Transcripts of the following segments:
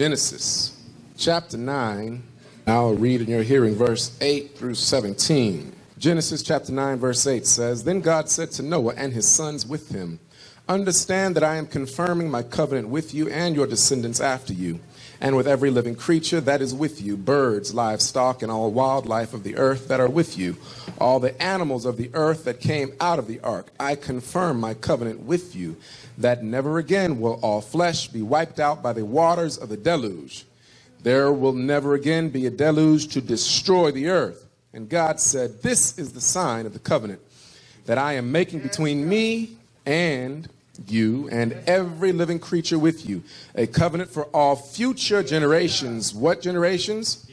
Genesis chapter 9. I'll read in your hearing verse 8 through 17. Genesis chapter 9, verse 8 says Then God said to Noah and his sons with him, Understand that I am confirming my covenant with you and your descendants after you, and with every living creature that is with you, birds, livestock, and all wildlife of the earth that are with you, all the animals of the earth that came out of the ark. I confirm my covenant with you, that never again will all flesh be wiped out by the waters of the deluge. There will never again be a deluge to destroy the earth. And God said, This is the sign of the covenant that I am making between me and you and every living creature with you, a covenant for all future generations. What generations?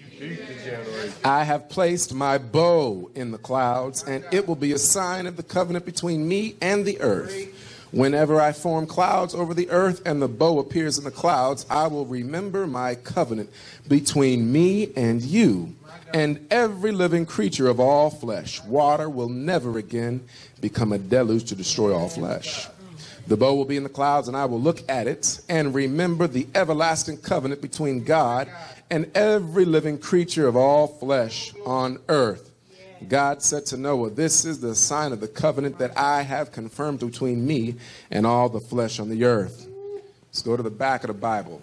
I have placed my bow in the clouds, and it will be a sign of the covenant between me and the earth. Whenever I form clouds over the earth and the bow appears in the clouds, I will remember my covenant between me and you and every living creature of all flesh. Water will never again become a deluge to destroy all flesh. The bow will be in the clouds, and I will look at it and remember the everlasting covenant between God and every living creature of all flesh on earth. God said to Noah, This is the sign of the covenant that I have confirmed between me and all the flesh on the earth. Let's go to the back of the Bible.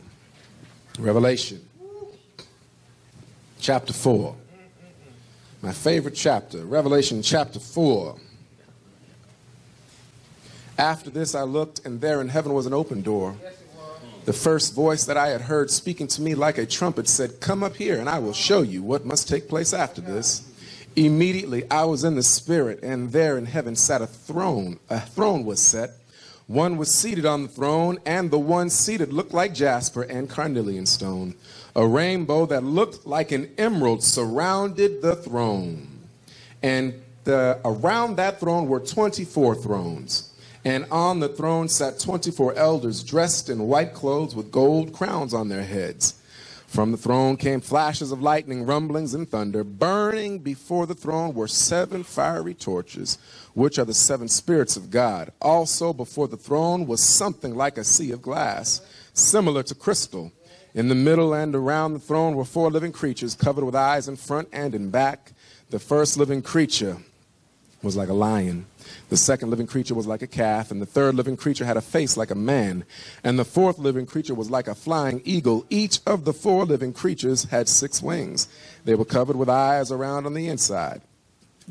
Revelation chapter 4. My favorite chapter, Revelation chapter 4. After this, I looked, and there in heaven was an open door. The first voice that I had heard speaking to me like a trumpet said, Come up here, and I will show you what must take place after this. Immediately I was in the spirit, and there in heaven sat a throne. A throne was set. One was seated on the throne, and the one seated looked like jasper and carnelian stone. A rainbow that looked like an emerald surrounded the throne. And the, around that throne were 24 thrones. And on the throne sat 24 elders dressed in white clothes with gold crowns on their heads. From the throne came flashes of lightning, rumblings, and thunder. Burning before the throne were seven fiery torches, which are the seven spirits of God. Also before the throne was something like a sea of glass, similar to crystal. In the middle and around the throne were four living creatures covered with eyes in front and in back. The first living creature was like a lion. The second living creature was like a calf, and the third living creature had a face like a man, and the fourth living creature was like a flying eagle. Each of the four living creatures had six wings. They were covered with eyes around on the inside.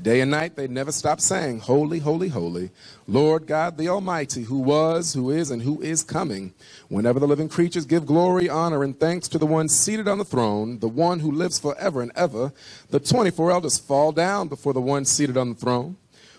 Day and night they never stopped saying, Holy, holy, holy, Lord God the Almighty, who was, who is, and who is coming. Whenever the living creatures give glory, honor, and thanks to the one seated on the throne, the one who lives forever and ever, the 24 elders fall down before the one seated on the throne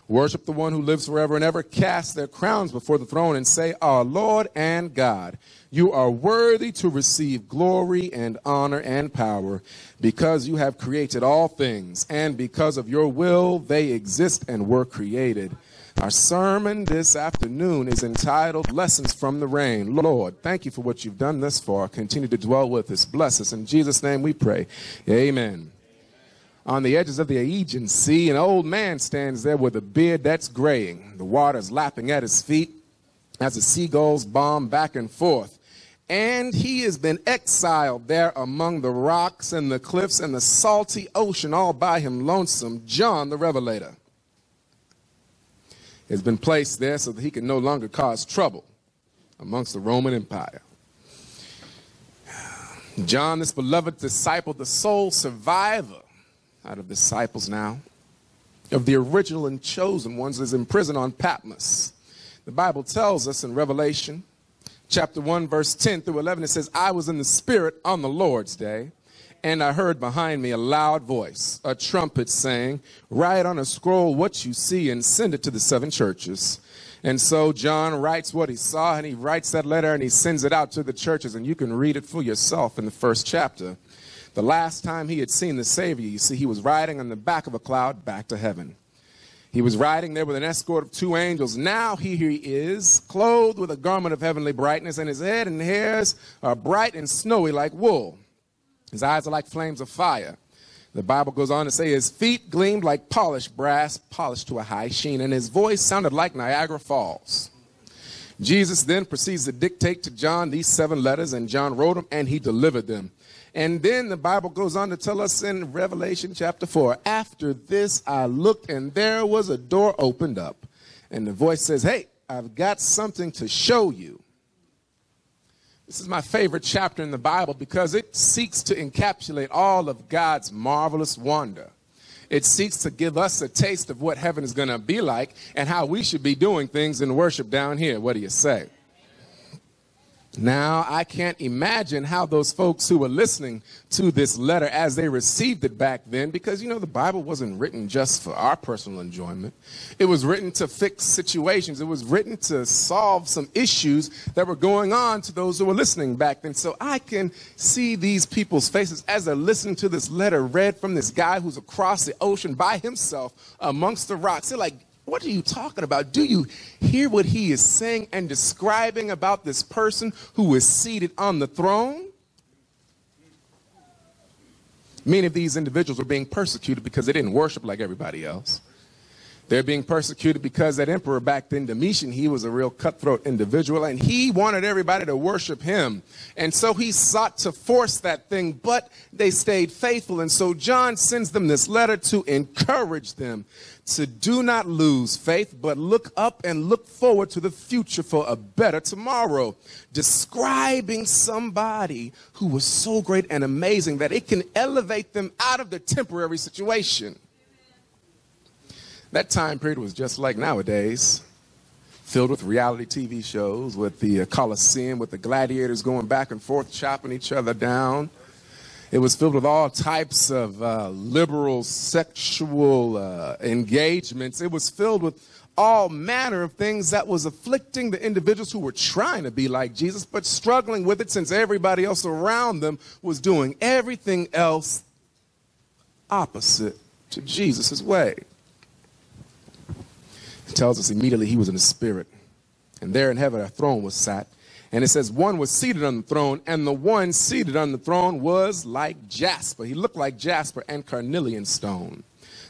worship the one who lives forever and ever, cast their crowns before the throne and say, Our Lord and God, you are worthy to receive glory and honor and power because you have created all things, and because of your will they exist and were created. Our sermon this afternoon is entitled Lessons from the Rain. Lord, thank you for what you've done thus far. Continue to dwell with us. Bless us. In Jesus' name we pray. Amen on the edges of the Aegean Sea. An old man stands there with a beard that's graying. The water's lapping at his feet as the seagulls bomb back and forth. And he has been exiled there among the rocks and the cliffs and the salty ocean all by him lonesome. John the Revelator has been placed there so that he can no longer cause trouble amongst the Roman Empire. John, this beloved disciple, the sole survivor out of disciples now, of the original and chosen ones, is in prison on Patmos. The Bible tells us in Revelation chapter 1, verse 10 through 11, it says, I was in the Spirit on the Lord's day, and I heard behind me a loud voice, a trumpet saying, Write on a scroll what you see and send it to the seven churches. And so John writes what he saw, and he writes that letter and he sends it out to the churches, and you can read it for yourself in the first chapter. The last time he had seen the Savior, you see, he was riding on the back of a cloud back to heaven. He was riding there with an escort of two angels. Now here he is, clothed with a garment of heavenly brightness, and his head and hairs are bright and snowy like wool. His eyes are like flames of fire. The Bible goes on to say his feet gleamed like polished brass, polished to a high sheen, and his voice sounded like Niagara Falls. Jesus then proceeds to dictate to John these seven letters, and John wrote them and he delivered them. And then the Bible goes on to tell us in Revelation chapter 4 After this I looked, and there was a door opened up. And the voice says, Hey, I've got something to show you. This is my favorite chapter in the Bible because it seeks to encapsulate all of God's marvelous wonder. It seeks to give us a taste of what heaven is going to be like and how we should be doing things in worship down here. What do you say? Now, I can't imagine how those folks who were listening to this letter as they received it back then, because you know, the Bible wasn't written just for our personal enjoyment. It was written to fix situations, it was written to solve some issues that were going on to those who were listening back then. So I can see these people's faces as they're listening to this letter read from this guy who's across the ocean by himself amongst the rocks. They're like, what are you talking about? Do you hear what he is saying and describing about this person who is seated on the throne? Many of these individuals were being persecuted because they didn't worship like everybody else. They're being persecuted because that emperor back then, Domitian, he was a real cutthroat individual and he wanted everybody to worship him. And so he sought to force that thing, but they stayed faithful. And so John sends them this letter to encourage them to do not lose faith, but look up and look forward to the future for a better tomorrow. Describing somebody who was so great and amazing that it can elevate them out of the temporary situation. That time period was just like nowadays, filled with reality TV shows, with the uh, Coliseum, with the gladiators going back and forth, chopping each other down. It was filled with all types of uh, liberal sexual uh, engagements. It was filled with all manner of things that was afflicting the individuals who were trying to be like Jesus, but struggling with it since everybody else around them was doing everything else opposite to Jesus' way tells us immediately he was in the spirit. And there in heaven a throne was sat. And it says one was seated on the throne, and the one seated on the throne was like jasper. He looked like jasper and carnelian stone.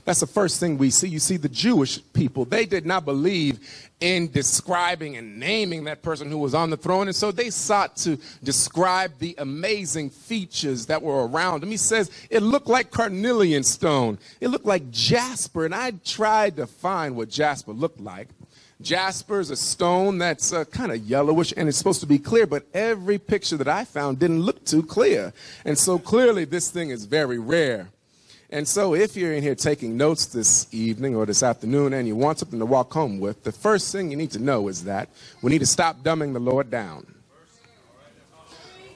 That's the first thing we see. You see, the Jewish people, they did not believe in describing and naming that person who was on the throne. And so they sought to describe the amazing features that were around him. He says it looked like carnelian stone, it looked like jasper. And I tried to find what jasper looked like. Jasper is a stone that's uh, kind of yellowish and it's supposed to be clear, but every picture that I found didn't look too clear. And so clearly, this thing is very rare. And so, if you're in here taking notes this evening or this afternoon and you want something to walk home with, the first thing you need to know is that we need to stop dumbing the Lord down.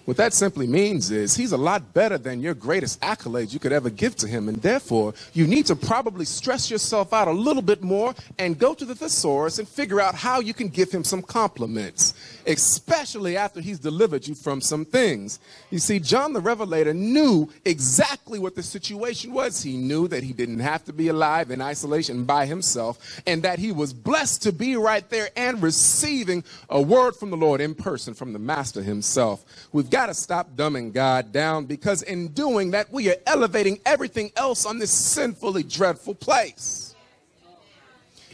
What that simply means is he's a lot better than your greatest accolades you could ever give to him. And therefore, you need to probably stress yourself out a little bit more and go to the thesaurus and figure out how you can give him some compliments, especially after he's delivered you from some things. You see, John the Revelator knew exactly what the situation was. He knew that he didn't have to be alive in isolation by himself and that he was blessed to be right there and receiving a word from the Lord in person from the Master himself. We've got got to stop dumbing God down because in doing that, we are elevating everything else on this sinfully dreadful place.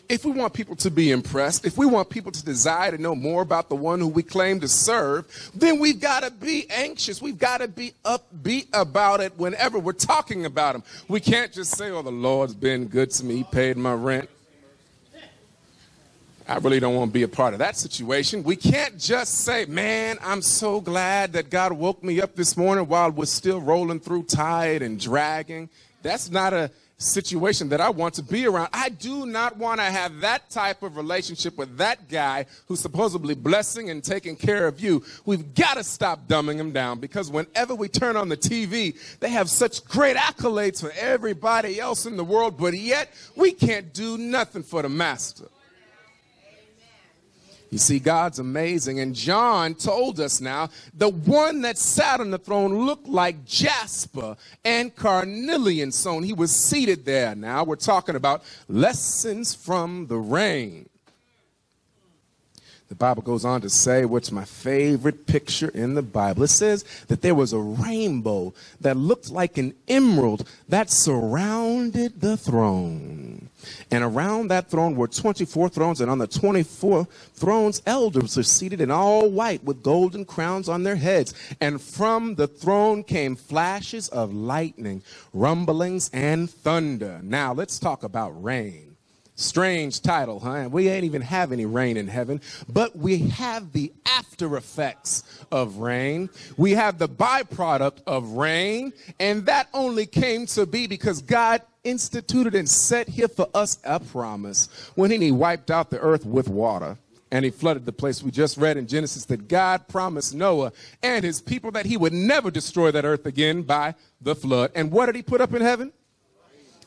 If we want people to be impressed, if we want people to desire to know more about the one who we claim to serve, then we've got to be anxious. We've got to be upbeat about it whenever we're talking about him. We can't just say, oh, the Lord's been good to me, he paid my rent. I really don't want to be a part of that situation. We can't just say, man, I'm so glad that God woke me up this morning while we're still rolling through tired and dragging. That's not a situation that I want to be around. I do not want to have that type of relationship with that guy who's supposedly blessing and taking care of you. We've got to stop dumbing him down because whenever we turn on the TV, they have such great accolades for everybody else in the world, but yet we can't do nothing for the master. You see, God's amazing. And John told us now the one that sat on the throne looked like jasper and carnelian stone. He was seated there. Now we're talking about lessons from the rain. The Bible goes on to say, what's my favorite picture in the Bible? It says that there was a rainbow that looked like an emerald that surrounded the throne. And around that throne were 24 thrones, and on the 24 thrones, elders were seated in all white with golden crowns on their heads. And from the throne came flashes of lightning, rumblings, and thunder. Now let's talk about rain. Strange title, huh? We ain't even have any rain in heaven, but we have the after effects of rain. We have the byproduct of rain, and that only came to be because God instituted and set here for us a promise when he wiped out the earth with water and he flooded the place. We just read in Genesis that God promised Noah and his people that he would never destroy that earth again by the flood. And what did he put up in heaven?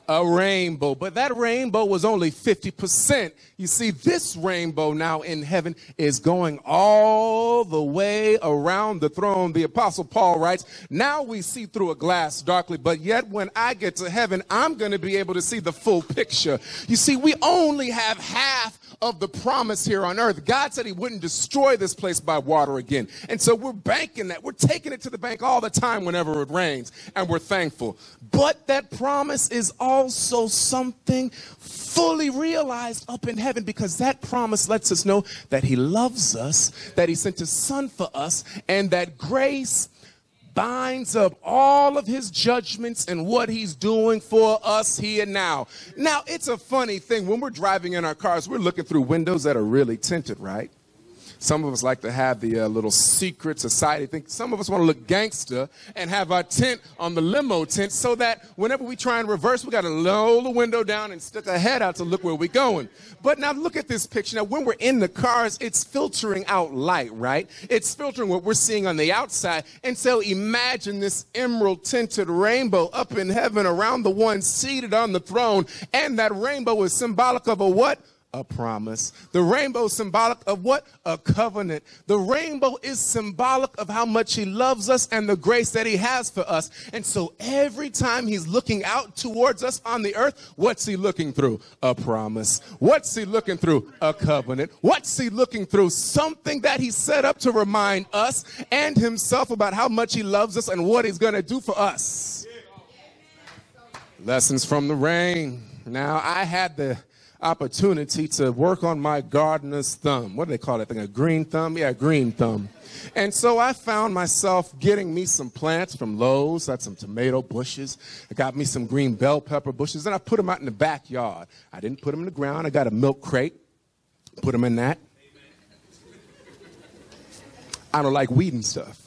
A rainbow, but that rainbow was only 50%. You see, this rainbow now in heaven is going all the way around the throne. The apostle Paul writes, now we see through a glass darkly, but yet when I get to heaven, I'm going to be able to see the full picture. You see, we only have half of the promise here on earth. God said he wouldn't destroy this place by water again. And so we're banking that. We're taking it to the bank all the time whenever it rains, and we're thankful. But that promise is also something fully realized up in heaven because that promise lets us know that he loves us, that he sent his son for us, and that grace binds up all of his judgments and what he's doing for us here now. Now, it's a funny thing. When we're driving in our cars, we're looking through windows that are really tinted, right? Some of us like to have the uh, little secret society thing. Some of us want to look gangster and have our tent on the limo tent so that whenever we try and reverse, we got to roll the window down and stick our head out to look where we're going. But now look at this picture. Now, when we're in the cars, it's filtering out light, right? It's filtering what we're seeing on the outside. And so imagine this emerald tinted rainbow up in heaven around the one seated on the throne. And that rainbow is symbolic of a what? A promise. The rainbow symbolic of what? A covenant. The rainbow is symbolic of how much he loves us and the grace that he has for us. And so every time he's looking out towards us on the earth, what's he looking through? A promise. What's he looking through? A covenant. What's he looking through? Something that he set up to remind us and himself about how much he loves us and what he's going to do for us. Lessons from the rain. Now, I had the opportunity to work on my gardener's thumb. What do they call that thing? A green thumb? Yeah, green thumb. And so I found myself getting me some plants from Lowe's. That's some tomato bushes. I got me some green bell pepper bushes, and I put them out in the backyard. I didn't put them in the ground. I got a milk crate, put them in that. I don't like weeding stuff,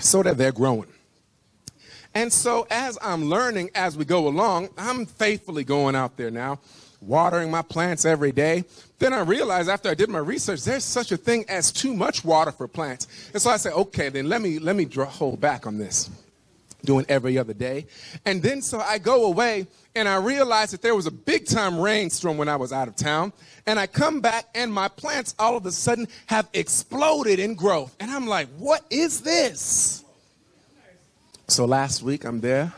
so that they're growing. And so as I'm learning as we go along, I'm faithfully going out there now watering my plants every day. Then I realized after I did my research, there's such a thing as too much water for plants. And so I said, okay, then let me let me draw, hold back on this, doing every other day. And then so I go away and I realized that there was a big time rainstorm when I was out of town. And I come back and my plants all of a sudden have exploded in growth. And I'm like, what is this? So last week I'm there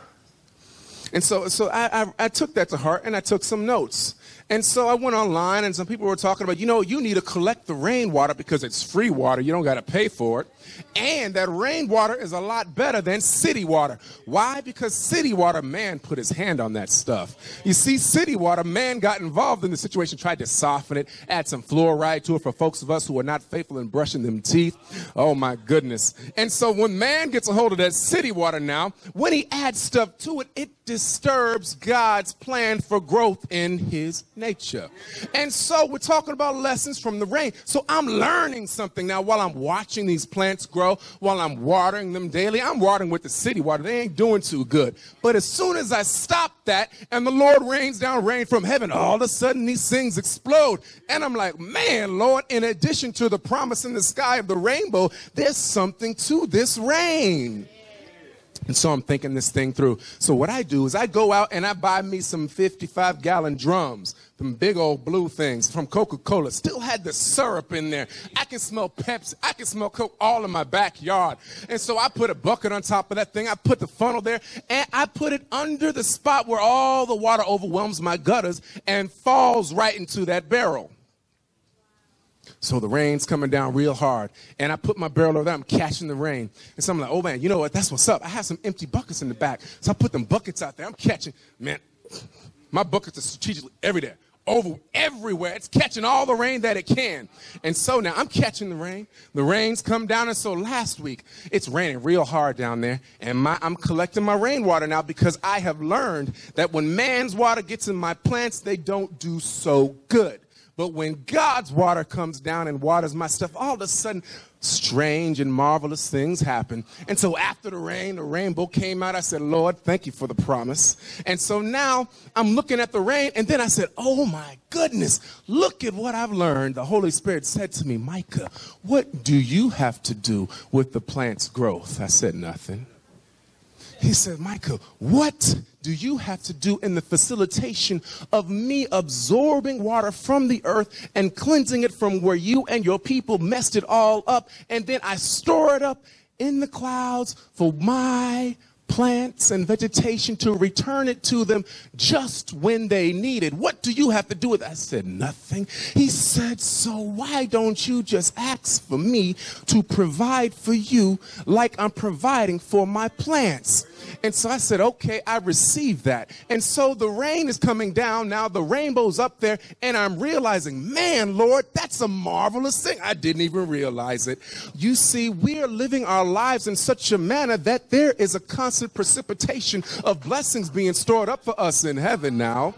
and so, so I, I, I, took that to heart and I took some notes. And so I went online and some people were talking about, you know, you need to collect the rainwater because it's free water. You don't got to pay for it. And that rainwater is a lot better than city water. Why? Because city water, man put his hand on that stuff. You see, city water, man got involved in the situation, tried to soften it, add some fluoride to it for folks of us who are not faithful in brushing them teeth. Oh my goodness. And so when man gets a hold of that city water now, when he adds stuff to it, it disturbs God's plan for growth in his nature. And so we're talking about lessons from the rain. So I'm learning something now while I'm watching these plants grow, while I'm watering them daily. I'm watering with the city water. They ain't doing too good. But as soon as I stop that and the Lord rains down rain from heaven, all of a sudden these things explode. And I'm like, man, Lord, in addition to the promise in the sky of the rainbow, there's something to this rain. And so I'm thinking this thing through. So what I do is I go out and I buy me some 55 gallon drums, some big old blue things from Coca-Cola. Still had the syrup in there. I can smell Pepsi. I can smell Coke all in my backyard. And so I put a bucket on top of that thing. I put the funnel there and I put it under the spot where all the water overwhelms my gutters and falls right into that barrel. So the rain's coming down real hard. And I put my barrel over there, I'm catching the rain. And so I'm like, oh man, you know what? That's what's up. I have some empty buckets in the back. So I put them buckets out there. I'm catching. Man, my buckets are strategically everywhere over everywhere. It's catching all the rain that it can. And so now I'm catching the rain. The rain's come down. And so last week, it's raining real hard down there. And my, I'm collecting my rainwater now because I have learned that when man's water gets in my plants, they don't do so good. But when God's water comes down and waters my stuff, all of a sudden, strange and marvelous things happen. And so after the rain, the rainbow came out. I said, Lord, thank you for the promise. And so now I'm looking at the rain, and then I said, Oh my goodness, look at what I've learned. The Holy Spirit said to me, Micah, what do you have to do with the plant's growth? I said, Nothing. He said, Micah, what do you have to do in the facilitation of me absorbing water from the earth and cleansing it from where you and your people messed it all up? And then I store it up in the clouds for my plants and vegetation to return it to them just when they need it. What do you have to do with that? I said, nothing. He said, so why don't you just ask for me to provide for you like I'm providing for my plants? And so I said, okay, I received that. And so the rain is coming down now, the rainbow's up there, and I'm realizing, man, Lord, that's a marvelous thing. I didn't even realize it. You see, we are living our lives in such a manner that there is a constant precipitation of blessings being stored up for us in heaven now.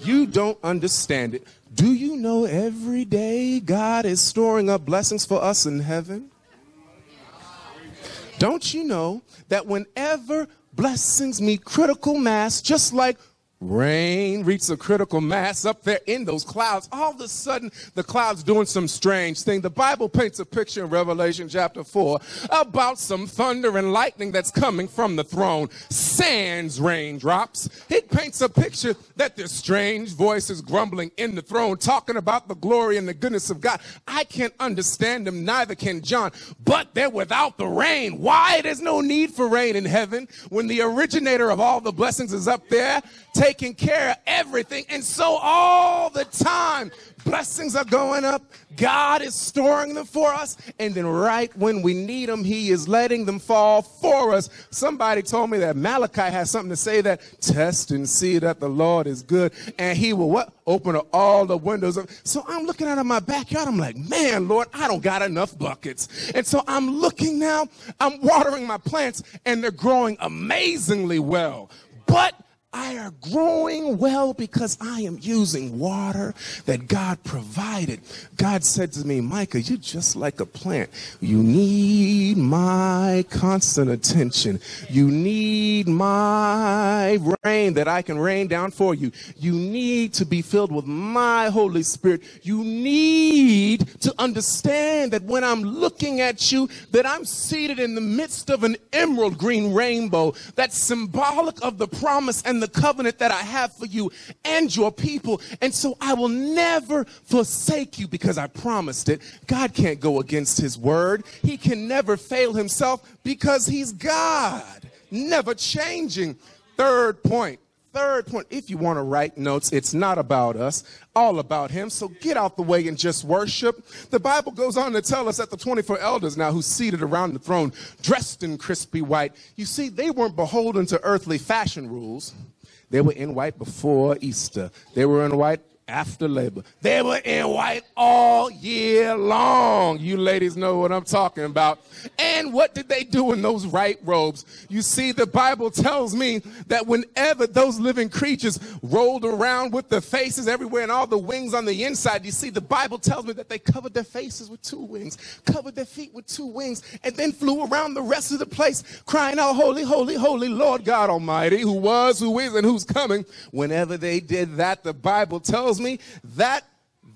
You don't understand it. Do you know every day God is storing up blessings for us in heaven? Don't you know that whenever blessings meet critical mass, just like Rain reaches a critical mass up there in those clouds. All of a sudden, the clouds doing some strange thing. The Bible paints a picture in Revelation chapter 4 about some thunder and lightning that's coming from the throne. Sans raindrops. It paints a picture that there's strange voices grumbling in the throne, talking about the glory and the goodness of God. I can't understand them, neither can John, but they're without the rain. Why? There's no need for rain in heaven when the originator of all the blessings is up there taking care of everything. And so all the time, blessings are going up. God is storing them for us. And then right when we need them, he is letting them fall for us. Somebody told me that Malachi has something to say that test and see that the Lord is good. And he will what? Open all the windows. So I'm looking out of my backyard. I'm like, man, Lord, I don't got enough buckets. And so I'm looking now, I'm watering my plants and they're growing amazingly well. But I are growing well because I am using water that God provided. God said to me, Micah, you're just like a plant. You need my constant attention. You need my rain that I can rain down for you. You need to be filled with my Holy Spirit. You need to understand that when I'm looking at you, that I'm seated in the midst of an emerald green rainbow that's symbolic of the promise and the the covenant that I have for you and your people. And so I will never forsake you because I promised it. God can't go against his word. He can never fail himself because he's God, never changing. Third point third point, if you want to write notes, it's not about us, all about him. So get out the way and just worship. The Bible goes on to tell us that the 24 elders now who seated around the throne, dressed in crispy white, you see, they weren't beholden to earthly fashion rules. They were in white before Easter. They were in white after labor. They were in white all year long. You ladies know what I'm talking about. And what did they do in those white robes? You see, the Bible tells me that whenever those living creatures rolled around with their faces everywhere and all the wings on the inside, you see, the Bible tells me that they covered their faces with two wings, covered their feet with two wings, and then flew around the rest of the place crying out, Holy, holy, holy Lord God Almighty, who was, who is, and who's coming. Whenever they did that, the Bible tells tells me that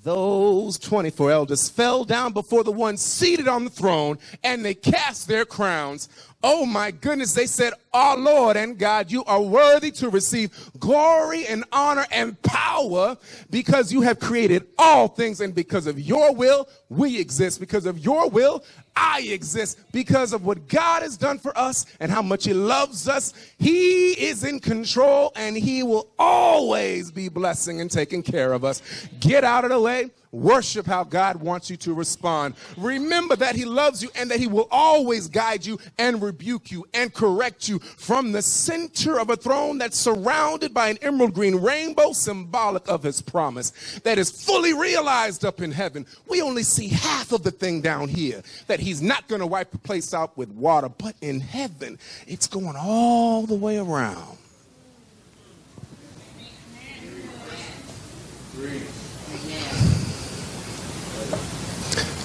those 24 elders fell down before the one seated on the throne and they cast their crowns. Oh my goodness, they said, Our Lord and God, you are worthy to receive glory and honor and power because you have created all things and because of your will, we exist. Because of your will, I exist because of what God has done for us and how much He loves us. He is in control and He will always be blessing and taking care of us. Get out of the way. Worship how God wants you to respond. Remember that He loves you and that He will always guide you and rebuke you and correct you from the center of a throne that's surrounded by an emerald green rainbow, symbolic of His promise, that is fully realized up in heaven. We only see half of the thing down here, that He's not going to wipe the place out with water, but in heaven, it's going all the way around.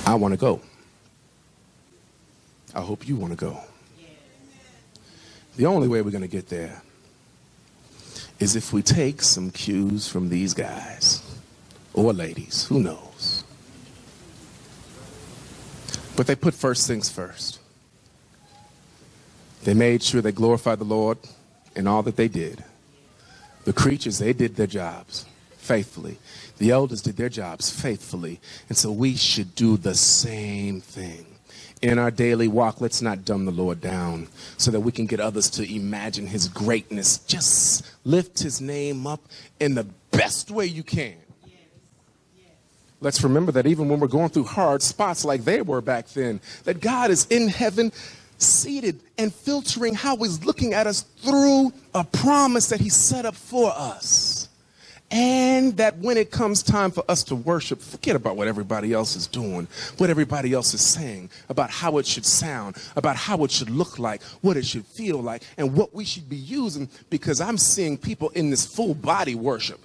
I want to go. I hope you want to go. The only way we're going to get there is if we take some cues from these guys or ladies, who knows. But they put first things first. They made sure they glorified the Lord in all that they did. The creatures, they did their jobs faithfully. The elders did their jobs faithfully. And so we should do the same thing. In our daily walk, let's not dumb the Lord down so that we can get others to imagine his greatness. Just lift his name up in the best way you can. Let's remember that even when we're going through hard spots like they were back then, that God is in heaven seated and filtering how he's looking at us through a promise that he set up for us. And that when it comes time for us to worship, forget about what everybody else is doing, what everybody else is saying, about how it should sound, about how it should look like, what it should feel like, and what we should be using, because I'm seeing people in this full body worship,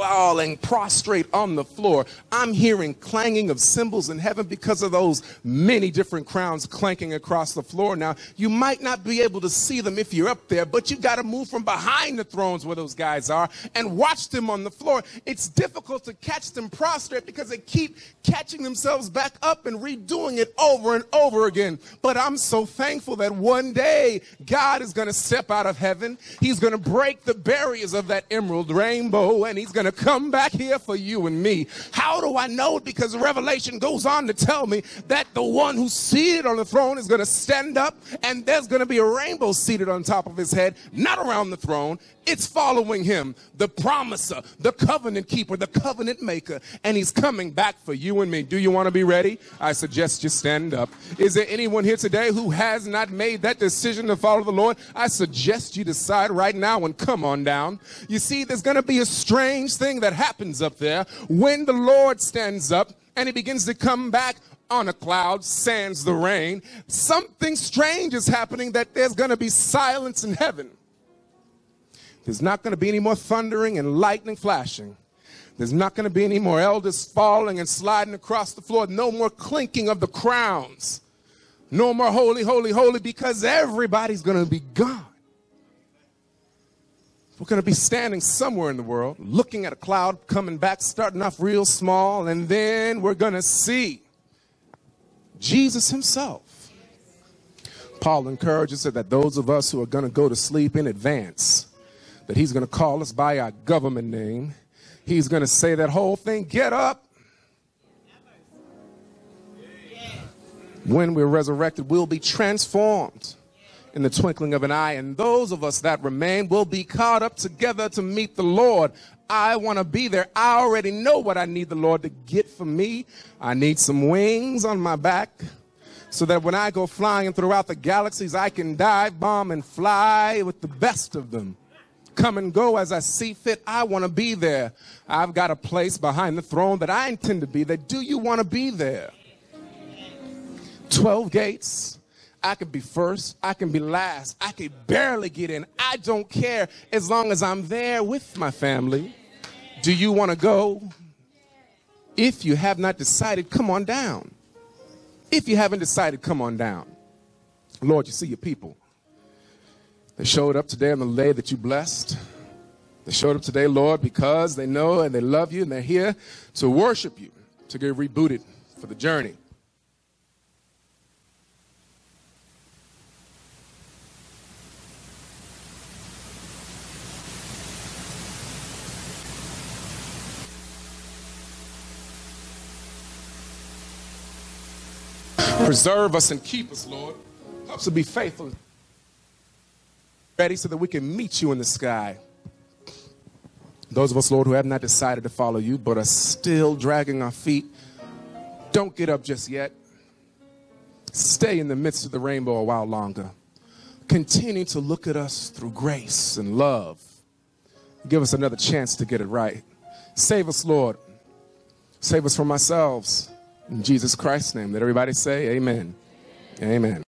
falling prostrate on the floor. I'm hearing clanging of cymbals in heaven because of those many different crowns clanking across the floor. Now, you might not be able to see them if you're up there, but you got to move from behind the thrones where those guys are and watch them on the floor. It's difficult to catch them prostrate because they keep catching themselves back up and redoing it over and over again. But I'm so thankful that one day God is going to step out of heaven. He's going to break the barriers of that emerald rainbow and he's going to come back here for you and me. How do I know it? Because Revelation goes on to tell me that the one who's seated on the throne is going to stand up and there's going to be a rainbow seated on top of his head, not around the throne. It's following him, the promiser, the covenant keeper, the covenant maker, and he's coming back for you and me. Do you want to be ready? I suggest you stand up. Is there anyone here today who has not made that decision to follow the Lord? I suggest you decide right now and come on down. You see, there's going to be a strange thing that happens up there when the Lord stands up and he begins to come back on a cloud, sans the rain. Something strange is happening that there's going to be silence in heaven. There's not going to be any more thundering and lightning flashing. There's not going to be any more elders falling and sliding across the floor. No more clinking of the crowns. No more holy, holy, holy, because everybody's going to be gone. We're going to be standing somewhere in the world, looking at a cloud coming back, starting off real small, and then we're going to see Jesus himself. Paul encourages that those of us who are going to go to sleep in advance, that he's going to call us by our government name. He's going to say that whole thing, get up. When we're resurrected, we'll be transformed in the twinkling of an eye. And those of us that remain will be caught up together to meet the Lord. I want to be there. I already know what I need the Lord to get for me. I need some wings on my back so that when I go flying throughout the galaxies, I can dive bomb and fly with the best of them come and go as I see fit. I want to be there. I've got a place behind the throne that I intend to be there. Do you want to be there? 12 gates. I can be first. I can be last. I can barely get in. I don't care as long as I'm there with my family. Do you want to go? If you have not decided, come on down. If you haven't decided, come on down. Lord, you see your people. They showed up today on the day that you blessed. They showed up today, Lord, because they know and they love you and they're here to worship you, to get rebooted for the journey. Preserve us and keep us, Lord. Help us to be faithful ready so that we can meet you in the sky. Those of us, Lord, who have not decided to follow you but are still dragging our feet, don't get up just yet. Stay in the midst of the rainbow a while longer. Continue to look at us through grace and love. Give us another chance to get it right. Save us, Lord. Save us from ourselves. In Jesus Christ's name. Let everybody say, Amen. Amen.